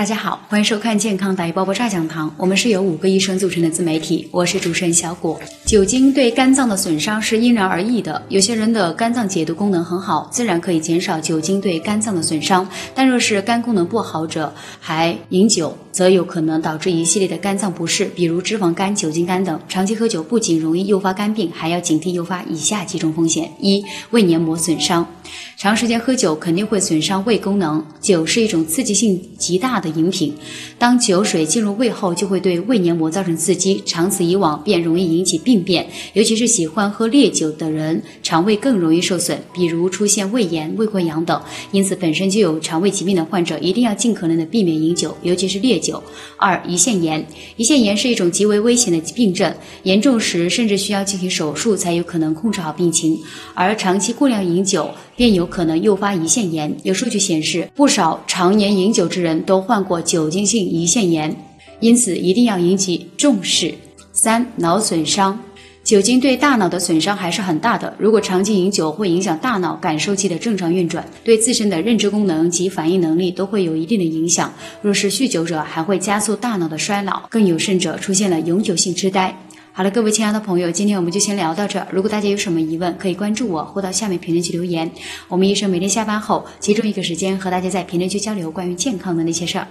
大家好，欢迎收看健康大包包炸讲堂。我们是由五个医生组成的自媒体，我是主持人小果。酒精对肝脏的损伤是因人而异的，有些人的肝脏解毒功能很好，自然可以减少酒精对肝脏的损伤。但若是肝功能不好者，还饮酒，则有可能导致一系列的肝脏不适，比如脂肪肝、酒精肝等。长期喝酒不仅容易诱发肝病，还要警惕诱发以下几种风险：一、胃黏膜损伤。长时间喝酒肯定会损伤胃功能。酒是一种刺激性极大的饮品，当酒水进入胃后，就会对胃黏膜造成刺激，长此以往便容易引起病变。尤其是喜欢喝烈酒的人，肠胃更容易受损，比如出现胃炎、胃溃疡等。因此，本身就有肠胃疾病的患者一定要尽可能的避免饮酒，尤其是烈酒。二、胰腺炎，胰腺炎是一种极为危险的病症，严重时甚至需要进行手术才有可能控制好病情。而长期过量饮酒，便有可能诱发胰腺炎。有数据显示，不少常年饮酒之人都患过酒精性胰腺炎，因此一定要引起重视。三、脑损伤，酒精对大脑的损伤还是很大的。如果长期饮酒，会影响大脑感受器的正常运转，对自身的认知功能及反应能力都会有一定的影响。若是酗酒者，还会加速大脑的衰老，更有甚者出现了永久性痴呆。好了，各位亲爱的朋友，今天我们就先聊到这。如果大家有什么疑问，可以关注我或到下面评论区留言。我们医生每天下班后集中一个时间和大家在评论区交流关于健康的那些事儿。